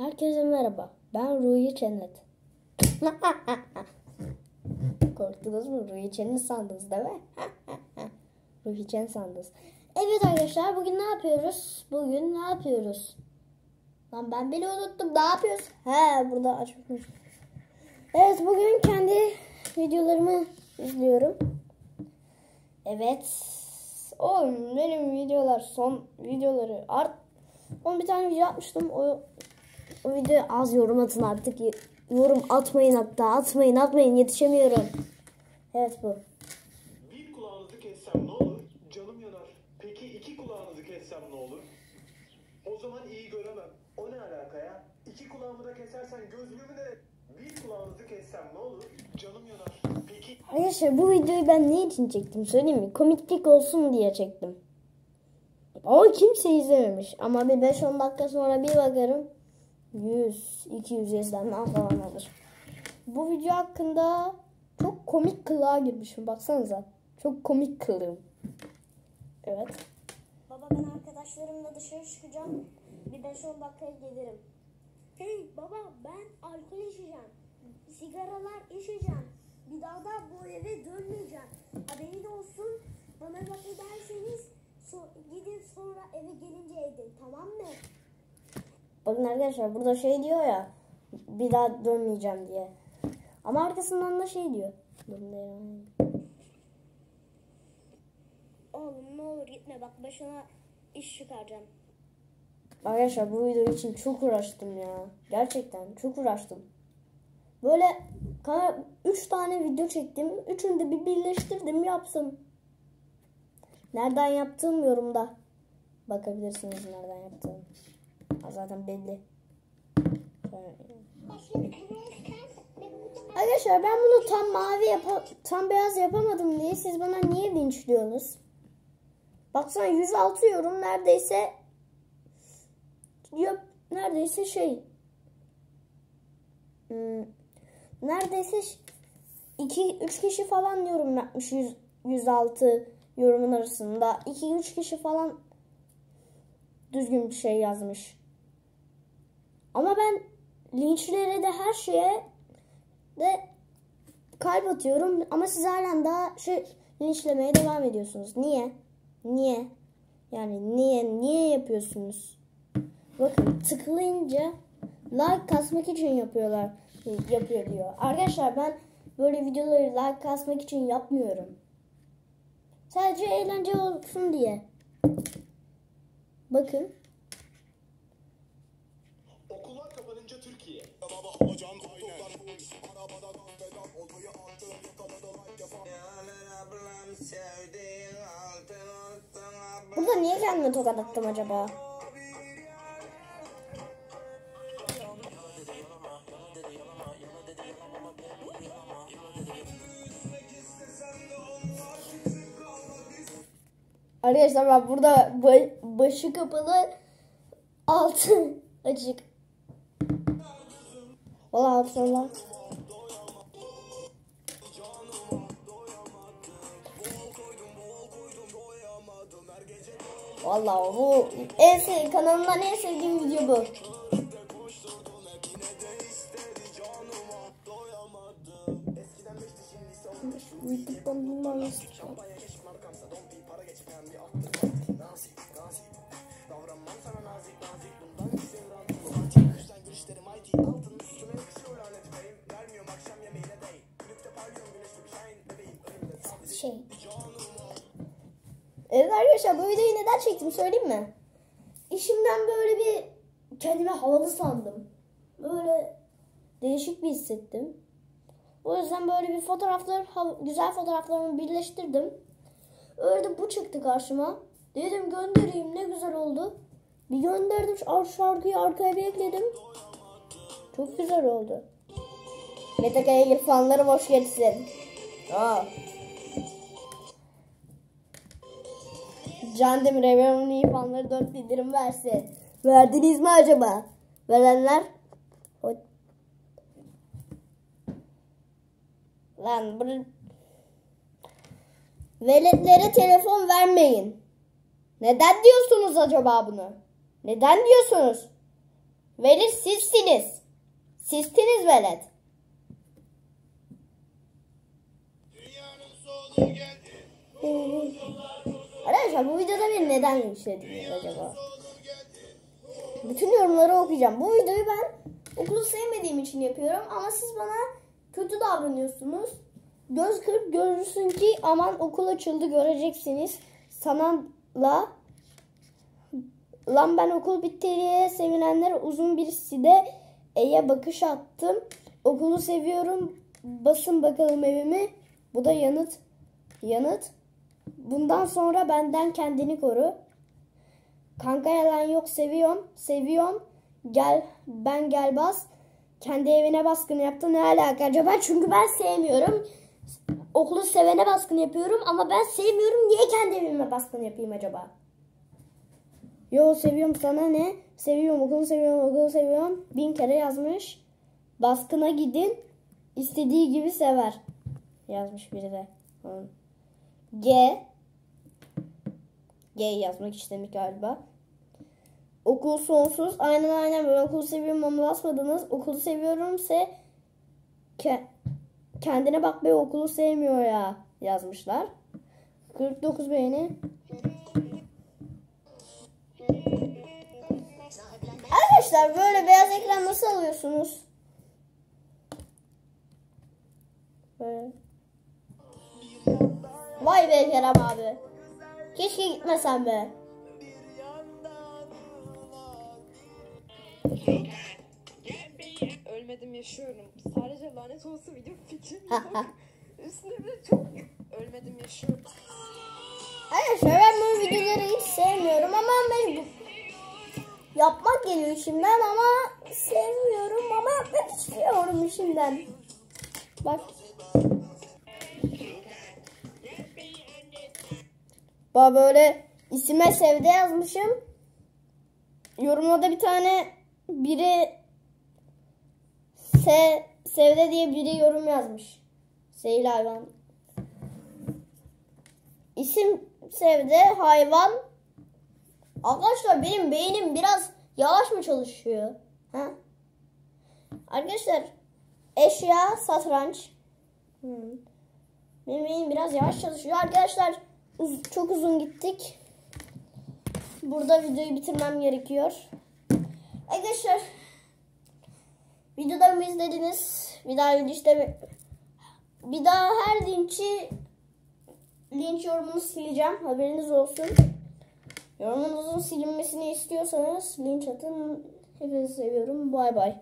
Herkese merhaba. Ben Ruhi Çenet. Korktunuz mu? Ruhi Çenet sandınız değil mi? Ruhi Çenet sandınız. Evet arkadaşlar bugün ne yapıyoruz? Bugün ne yapıyoruz? Lan ben bile unuttum. Ne yapıyoruz? He burada açmış. Evet bugün kendi videolarımı izliyorum. Evet. Oğlum benim videolar son videoları art 11 tane video atmıştım. O, o video az yorum atın artık. Yorum atmayın hatta. Atmayın atmayın yetişemiyorum. Evet bu. Bir kulağınızı kessem ne olur? Canım yanar. Peki iki kulağınızı kessem ne olur? O zaman iyi göremem. O ne alaka ya? İki kulağımı da kesersen gözlüğümü de... Bir kulağınızı kessem ne olur? Canım yanar. Peki Arkadaşlar bu videoyu ben ne için çektim söyleyeyim mi? Komiklik olsun diye çektim. Ama kimse izlememiş. Ama bir 5-10 dakika sonra bir bakarım. 100, 200 izlenme falan alır. Bu video hakkında çok komik kılığa girmişim. Baksanıza. Çok komik kılığım. Evet. Baba ben arkadaşlarımla dışarı çıkacağım. Bir 5-10 dakikaya gelirim. Hey baba ben alkol içeceğim. Sigaralar içeceğim. Bir daha da bu eve dönmeyeceğim. Haberi de olsun. Bana laf ederseniz so- gidin sonra eve gelince edin tamam mı? Bakın arkadaşlar burada şey diyor ya. Bir daha dönmeyeceğim diye. Ama arkasından da şey diyor. Oğlum ne olur gitme bak başına iş çıkaracağım. Arkadaşlar bu video için çok uğraştım ya. Gerçekten çok uğraştım. Böyle 3 tane video çektim. Üçünü de bir birleştirdim yaptım. Nereden yaptığım yorumda. Bakabilirsiniz nereden yaptığım. Zaten belli. Arkadaşlar ben bunu tam mavi yapa tam beyaz yapamadım diye siz bana niye linçliyorsunuz? Baksana 106 yorum neredeyse Yok neredeyse şey. Hmm, neredeyse 2 3 kişi falan yorum yapmış 100, 106 yorumun arasında. 2 3 kişi falan düzgün bir şey yazmış. Ama ben linçlere de her şeye de kalp atıyorum ama siz halen daha şey linçlemeye devam ediyorsunuz. Niye? Niye? Yani niye niye yapıyorsunuz? Bakın tıklayınca like kasmak için yapıyorlar. Yapıyor diyor. Arkadaşlar ben böyle videoları like kasmak için yapmıyorum. Sadece eğlence olsun diye. Bakın. Burada niye kendime tokat attım acaba? Arkadaşlar bak burada ba- başı kapalı altı açık. Valla sonra. Valla bu en sev kanalımdan en sevdiğim video bu. YouTube'dan bilmem nasıl Evet arkadaşlar bu videoyu neden çektim söyleyeyim mi? İşimden böyle bir kendime havalı sandım. Böyle değişik bir hissettim. O yüzden böyle bir fotoğraflar, güzel fotoğraflarımı birleştirdim. Öyle bu çıktı karşıma. Dedim göndereyim ne güzel oldu. Bir gönderdim ar- şarkıyı arkaya bir ekledim. Çok güzel oldu. Mete Kayagil fanları hoş gelsin. Aa. Can Demir Evren'in iyi fanları 4 bildirim versin. Verdiniz mi acaba? Verenler? Lan bu... Veletlere telefon vermeyin. Neden diyorsunuz acaba bunu? Neden diyorsunuz? Velir sizsiniz. Sistiniz velet. Arkadaşlar bu videoda beni neden yüklediniz acaba? Bütün yorumları okuyacağım. Bu videoyu ben okulu sevmediğim için yapıyorum ama siz bana kötü davranıyorsunuz. Göz kırıp görürsün ki aman okul açıldı göreceksiniz. Sananla lan ben okul bitti diye sevinenler uzun bir side E'ye bakış attım. Okulu seviyorum. Basın bakalım evimi. Bu da yanıt. Yanıt. Bundan sonra benden kendini koru. Kanka yalan yok seviyorum. Seviyorum. Gel ben gel bas. Kendi evine baskın yaptı. Ne alaka acaba? Çünkü ben sevmiyorum. Okulu sevene baskın yapıyorum ama ben sevmiyorum. Niye kendi evime baskın yapayım acaba? Yo seviyorum sana ne? Seviyorum okulu seviyorum okulu seviyorum. Bin kere yazmış. Baskına gidin. istediği gibi sever. Yazmış biri de. G. G yazmak istemiş galiba. Okul sonsuz. Aynen aynen ben okulu seviyorum ama basmadınız. Okulu seviyorumse ke kendine bak be okulu sevmiyor ya yazmışlar. 49 beğeni. Arkadaşlar böyle beyaz ekran nasıl alıyorsunuz? Böyle. Vay be Kerem abi. Keşke gitmesen be. Ölmedim yaşıyorum. Sadece lanet olası video fikrim yok. Üstüne bir de çok ölmedim yaşıyorum. Arkadaşlar ben bu videoları hiç sevmiyorum ama mecbur. Yapmak geliyor içimden ama sevmiyorum ama yapmak istiyorum içimden. Bak. Bak böyle isime sevde yazmışım. Yorumda da bir tane biri se sevde diye biri yorum yazmış. Seyil hayvan. İsim sevde hayvan. Arkadaşlar benim beynim biraz yavaş mı çalışıyor? Ha? Arkadaşlar eşya satranç. Hmm. Benim beynim biraz yavaş çalışıyor. Arkadaşlar uz- çok uzun gittik. Burada videoyu bitirmem gerekiyor. Arkadaşlar videolarımı izlediniz. Bir daha işte bir daha her linçi linç yorumunu sileceğim. Haberiniz olsun. Yorumunuzun silinmesini istiyorsanız linç atın. Hepinizi seviyorum. Bay bay.